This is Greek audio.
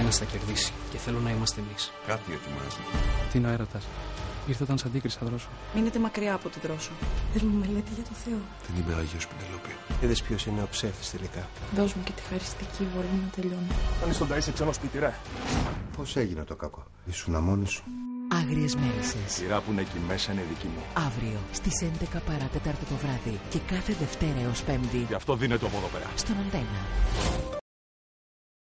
Ένας θα κερδίσει και θέλω να είμαστε εμείς. Κάτι ετοιμάζει. Τι είναι ο έρωτας; Ήρθε όταν σ' αντίκρισα δρόσο. Μείνετε μακριά από την δρόσο. Θέλουν μελέτη για το Θεό. Την είμαι Άγιος Πινελόπη. Είδε ποιος είναι ο ψεύτης τελικά. Δώσ' μου και τη χαριστική βολή να τελειώνει. Αν στον ταΐσε ξένο σπίτι, ρε. Πώς έγινε το κακό; Ήσουν μόνη σου; Άγριες μέλισσες. Η σειρά που είναι εκεί μέσα είναι δική μου. Αύριο στις 11 παρά Τετάρτο το βράδυ και κάθε Δευτέρα έως Πέμπτη Γι' αυτό δίνεται από εδώ πέρα. στον Αντένα.